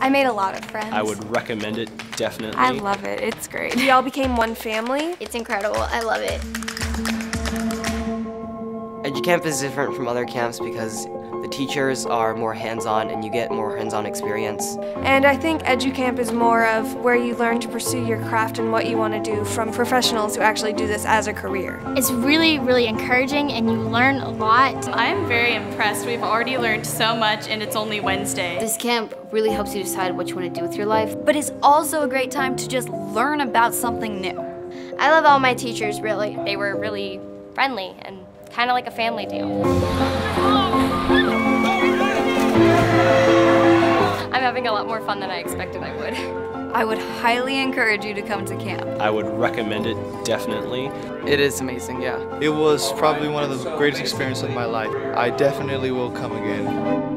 I made a lot of friends. I would recommend it definitely. I love it. It's great. We all became one family. It's incredible. I love it. EduCamp is different from other camps because the teachers are more hands-on and you get more hands-on experience. And I think EduCamp is more of where you learn to pursue your craft and what you want to do from professionals who actually do this as a career. It's really, really encouraging and you learn a lot. I'm very impressed. We've already learned so much and it's only Wednesday. This camp really helps you decide what you want to do with your life. But it's also a great time to just learn about something new. I love all my teachers, really. They were really friendly and kind of like a family deal. I'm having a lot more fun than I expected I would. I would highly encourage you to come to camp. I would recommend it definitely. It is amazing, yeah. It was probably one of the greatest experiences of my life. I definitely will come again.